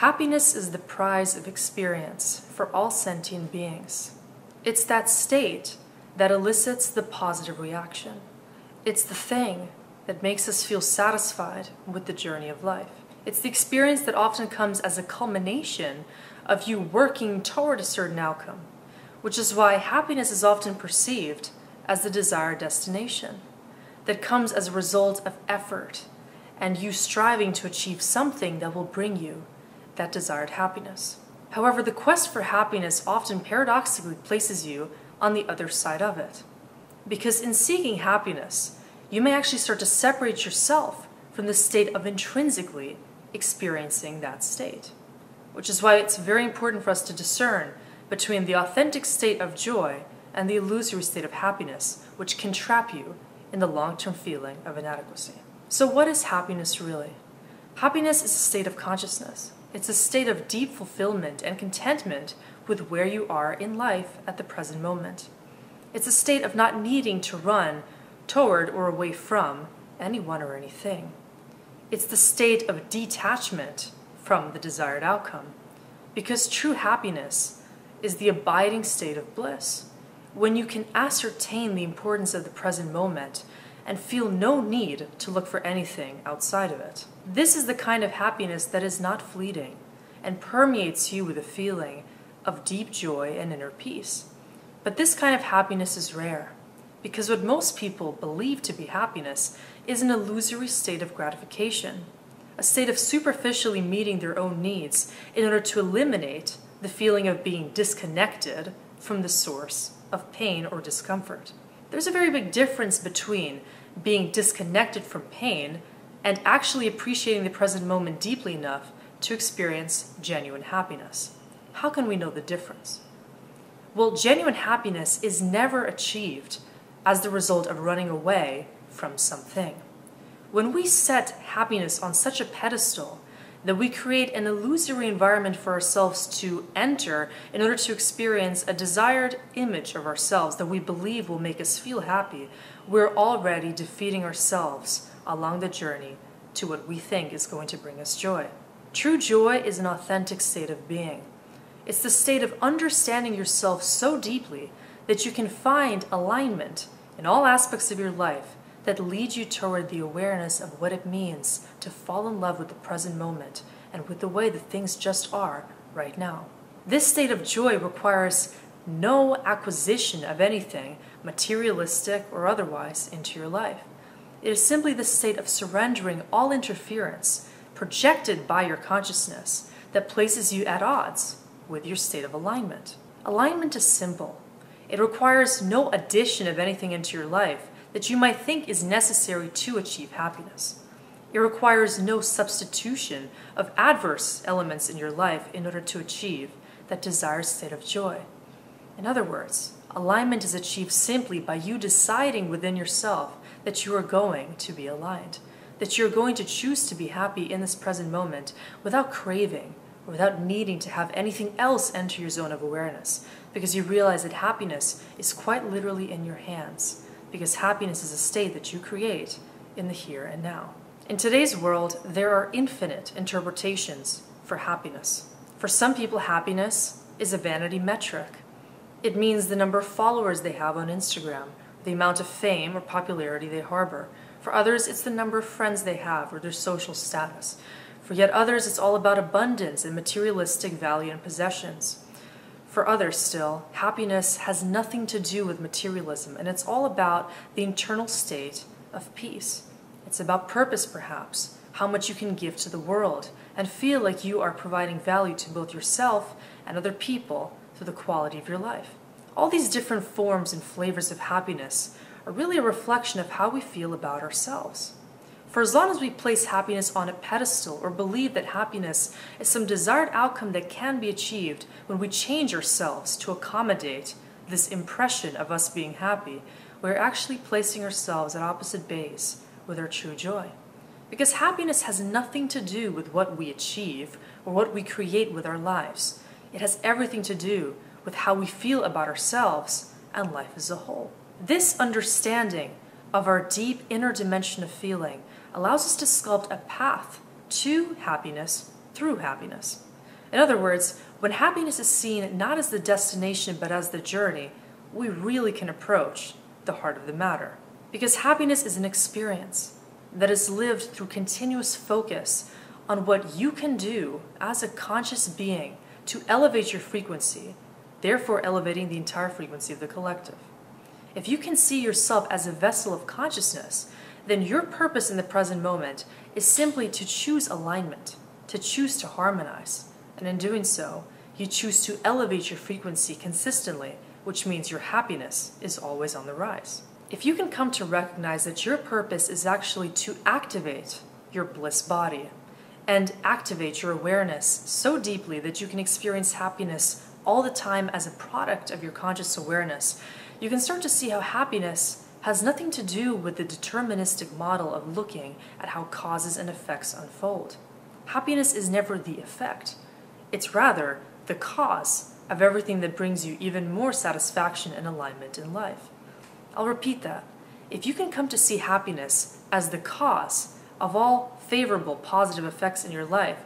Happiness is the prize of experience for all sentient beings. It's that state that elicits the positive reaction. It's the thing that makes us feel satisfied with the journey of life. It's the experience that often comes as a culmination of you working toward a certain outcome, which is why happiness is often perceived as the desired destination that comes as a result of effort and you striving to achieve something that will bring you that desired happiness. However, the quest for happiness often paradoxically places you on the other side of it. Because in seeking happiness, you may actually start to separate yourself from the state of intrinsically experiencing that state. Which is why it's very important for us to discern between the authentic state of joy and the illusory state of happiness, which can trap you in the long term feeling of inadequacy. So, what is happiness really? Happiness is a state of consciousness. It's a state of deep fulfillment and contentment with where you are in life at the present moment. It's a state of not needing to run toward or away from anyone or anything. It's the state of detachment from the desired outcome. Because true happiness is the abiding state of bliss, when you can ascertain the importance of the present moment and feel no need to look for anything outside of it. This is the kind of happiness that is not fleeting and permeates you with a feeling of deep joy and inner peace. But this kind of happiness is rare because what most people believe to be happiness is an illusory state of gratification, a state of superficially meeting their own needs in order to eliminate the feeling of being disconnected from the source of pain or discomfort. There's a very big difference between being disconnected from pain and actually appreciating the present moment deeply enough to experience genuine happiness. How can we know the difference? Well, genuine happiness is never achieved as the result of running away from something. When we set happiness on such a pedestal that we create an illusory environment for ourselves to enter in order to experience a desired image of ourselves that we believe will make us feel happy, we're already defeating ourselves along the journey to what we think is going to bring us joy. True joy is an authentic state of being. It's the state of understanding yourself so deeply that you can find alignment in all aspects of your life that lead you toward the awareness of what it means to fall in love with the present moment and with the way that things just are right now. This state of joy requires no acquisition of anything, materialistic or otherwise, into your life. It is simply the state of surrendering all interference projected by your consciousness that places you at odds with your state of alignment. Alignment is simple. It requires no addition of anything into your life that you might think is necessary to achieve happiness. It requires no substitution of adverse elements in your life in order to achieve that desired state of joy. In other words, alignment is achieved simply by you deciding within yourself that you are going to be aligned, that you're going to choose to be happy in this present moment without craving or without needing to have anything else enter your zone of awareness, because you realize that happiness is quite literally in your hands because happiness is a state that you create in the here and now. In today's world, there are infinite interpretations for happiness. For some people, happiness is a vanity metric. It means the number of followers they have on Instagram, the amount of fame or popularity they harbor. For others, it's the number of friends they have or their social status. For yet others, it's all about abundance and materialistic value and possessions. For others, still, happiness has nothing to do with materialism, and it's all about the internal state of peace. It's about purpose, perhaps, how much you can give to the world, and feel like you are providing value to both yourself and other people through the quality of your life. All these different forms and flavors of happiness are really a reflection of how we feel about ourselves. For as long as we place happiness on a pedestal or believe that happiness is some desired outcome that can be achieved when we change ourselves to accommodate this impression of us being happy, we're actually placing ourselves at opposite base with our true joy. Because happiness has nothing to do with what we achieve or what we create with our lives. It has everything to do with how we feel about ourselves and life as a whole. This understanding of our deep inner dimension of feeling allows us to sculpt a path to happiness through happiness. In other words, when happiness is seen not as the destination but as the journey, we really can approach the heart of the matter. Because happiness is an experience that is lived through continuous focus on what you can do as a conscious being to elevate your frequency, therefore elevating the entire frequency of the collective. If you can see yourself as a vessel of consciousness, then your purpose in the present moment is simply to choose alignment, to choose to harmonize. And in doing so, you choose to elevate your frequency consistently, which means your happiness is always on the rise. If you can come to recognize that your purpose is actually to activate your bliss body and activate your awareness so deeply that you can experience happiness all the time as a product of your conscious awareness, you can start to see how happiness has nothing to do with the deterministic model of looking at how causes and effects unfold. Happiness is never the effect, it's rather the cause of everything that brings you even more satisfaction and alignment in life. I'll repeat that. If you can come to see happiness as the cause of all favorable positive effects in your life,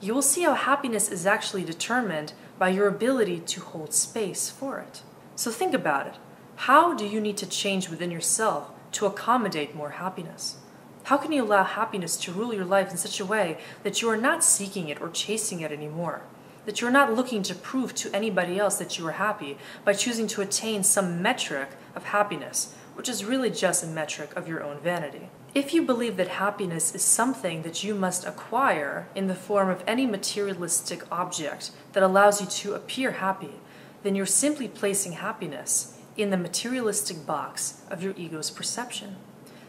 you will see how happiness is actually determined by your ability to hold space for it. So think about it. How do you need to change within yourself to accommodate more happiness? How can you allow happiness to rule your life in such a way that you are not seeking it or chasing it anymore? That you are not looking to prove to anybody else that you are happy by choosing to attain some metric of happiness, which is really just a metric of your own vanity. If you believe that happiness is something that you must acquire in the form of any materialistic object that allows you to appear happy, then you're simply placing happiness in the materialistic box of your ego's perception.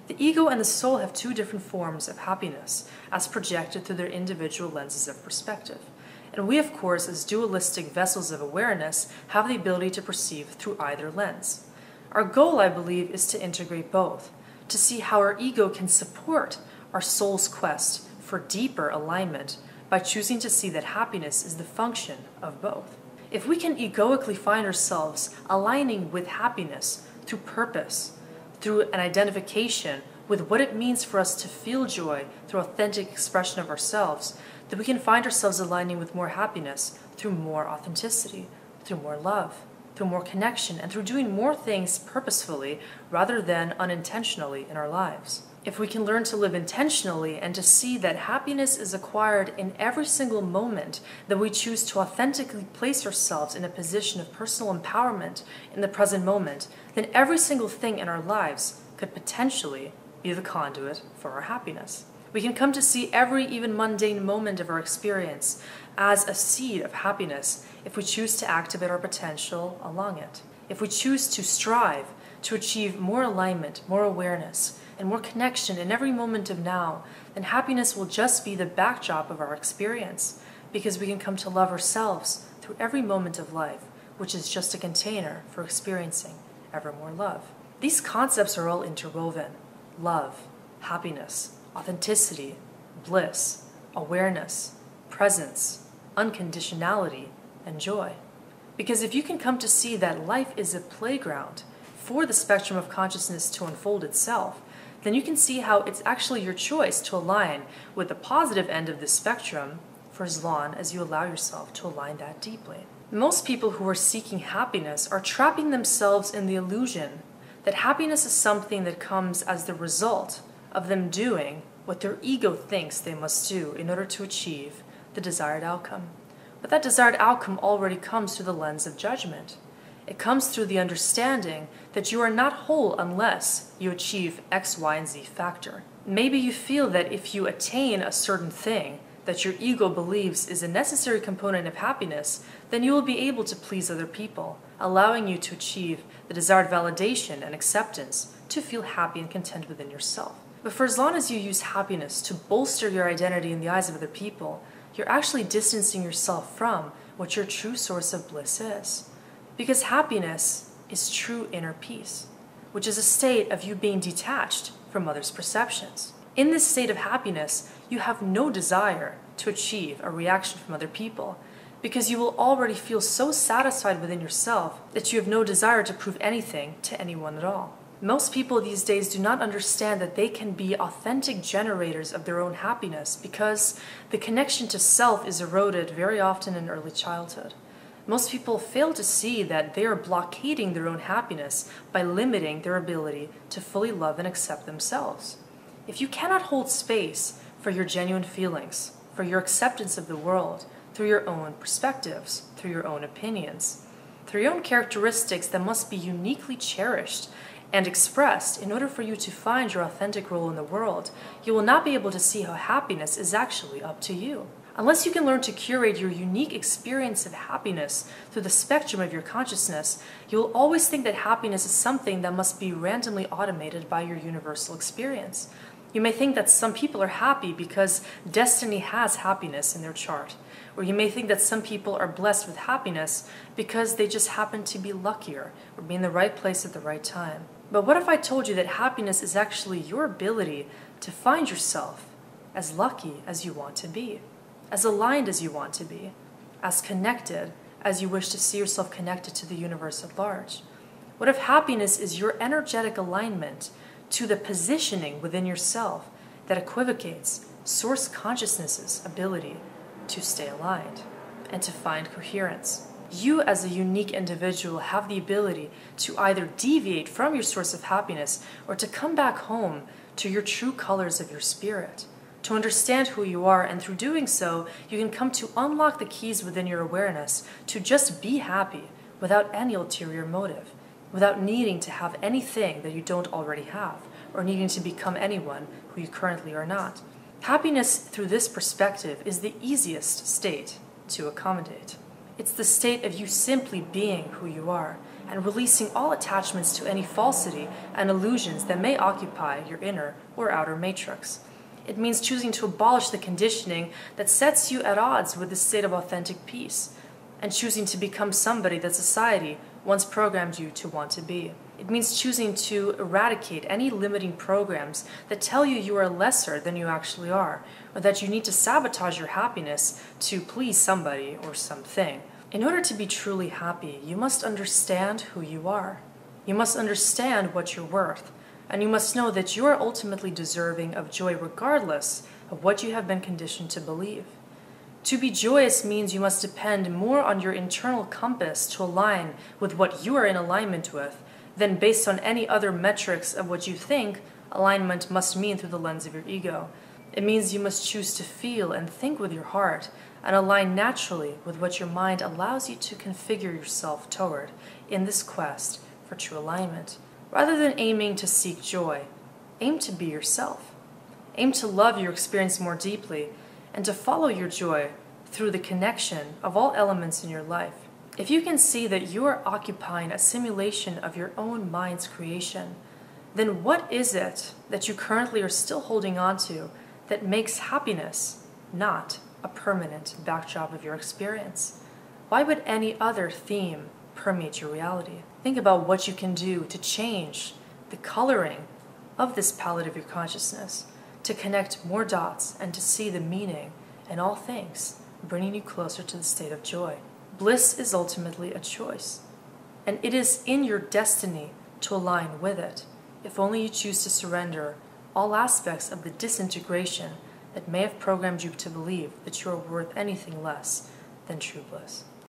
The ego and the soul have two different forms of happiness as projected through their individual lenses of perspective. And we, of course, as dualistic vessels of awareness, have the ability to perceive through either lens. Our goal, I believe, is to integrate both, to see how our ego can support our soul's quest for deeper alignment by choosing to see that happiness is the function of both. If we can egoically find ourselves aligning with happiness through purpose, through an identification with what it means for us to feel joy through authentic expression of ourselves, then we can find ourselves aligning with more happiness through more authenticity, through more love, through more connection, and through doing more things purposefully rather than unintentionally in our lives. If we can learn to live intentionally and to see that happiness is acquired in every single moment that we choose to authentically place ourselves in a position of personal empowerment in the present moment, then every single thing in our lives could potentially be the conduit for our happiness. We can come to see every even mundane moment of our experience as a seed of happiness if we choose to activate our potential along it. If we choose to strive to achieve more alignment, more awareness, and more connection in every moment of now, then happiness will just be the backdrop of our experience because we can come to love ourselves through every moment of life, which is just a container for experiencing ever more love. These concepts are all interwoven love, happiness, authenticity, bliss, awareness, presence, unconditionality, and joy. Because if you can come to see that life is a playground for the spectrum of consciousness to unfold itself, then you can see how it's actually your choice to align with the positive end of the spectrum for as long as you allow yourself to align that deeply. Most people who are seeking happiness are trapping themselves in the illusion that happiness is something that comes as the result of them doing what their ego thinks they must do in order to achieve the desired outcome. But that desired outcome already comes through the lens of judgment. It comes through the understanding that you are not whole unless you achieve X, Y, and Z factor. Maybe you feel that if you attain a certain thing that your ego believes is a necessary component of happiness, then you will be able to please other people, allowing you to achieve the desired validation and acceptance to feel happy and content within yourself. But for as long as you use happiness to bolster your identity in the eyes of other people, you're actually distancing yourself from what your true source of bliss is. Because happiness is true inner peace, which is a state of you being detached from others' perceptions. In this state of happiness, you have no desire to achieve a reaction from other people because you will already feel so satisfied within yourself that you have no desire to prove anything to anyone at all. Most people these days do not understand that they can be authentic generators of their own happiness because the connection to self is eroded very often in early childhood. Most people fail to see that they are blockading their own happiness by limiting their ability to fully love and accept themselves. If you cannot hold space for your genuine feelings, for your acceptance of the world, through your own perspectives, through your own opinions, your own characteristics that must be uniquely cherished and expressed in order for you to find your authentic role in the world, you will not be able to see how happiness is actually up to you. Unless you can learn to curate your unique experience of happiness through the spectrum of your consciousness, you will always think that happiness is something that must be randomly automated by your universal experience. You may think that some people are happy because destiny has happiness in their chart. Or you may think that some people are blessed with happiness because they just happen to be luckier or be in the right place at the right time. But what if I told you that happiness is actually your ability to find yourself as lucky as you want to be, as aligned as you want to be, as connected as you wish to see yourself connected to the universe at large? What if happiness is your energetic alignment to the positioning within yourself that equivocates source consciousness's ability to stay aligned and to find coherence. You, as a unique individual, have the ability to either deviate from your source of happiness or to come back home to your true colors of your spirit, to understand who you are, and through doing so, you can come to unlock the keys within your awareness to just be happy without any ulterior motive, without needing to have anything that you don't already have, or needing to become anyone who you currently are not. Happiness through this perspective is the easiest state to accommodate. It's the state of you simply being who you are and releasing all attachments to any falsity and illusions that may occupy your inner or outer matrix. It means choosing to abolish the conditioning that sets you at odds with the state of authentic peace and choosing to become somebody that society once programmed you to want to be. It means choosing to eradicate any limiting programs that tell you you are lesser than you actually are, or that you need to sabotage your happiness to please somebody or something. In order to be truly happy, you must understand who you are. You must understand what you're worth, and you must know that you are ultimately deserving of joy regardless of what you have been conditioned to believe. To be joyous means you must depend more on your internal compass to align with what you are in alignment with than based on any other metrics of what you think alignment must mean through the lens of your ego. It means you must choose to feel and think with your heart and align naturally with what your mind allows you to configure yourself toward in this quest for true alignment. Rather than aiming to seek joy, aim to be yourself. Aim to love your experience more deeply and to follow your joy through the connection of all elements in your life. If you can see that you are occupying a simulation of your own mind's creation, then what is it that you currently are still holding on to that makes happiness not a permanent backdrop of your experience? Why would any other theme permeate your reality? Think about what you can do to change the coloring of this palette of your consciousness, to connect more dots and to see the meaning in all things, bringing you closer to the state of joy. Bliss is ultimately a choice, and it is in your destiny to align with it, if only you choose to surrender all aspects of the disintegration that may have programmed you to believe that you are worth anything less than true bliss.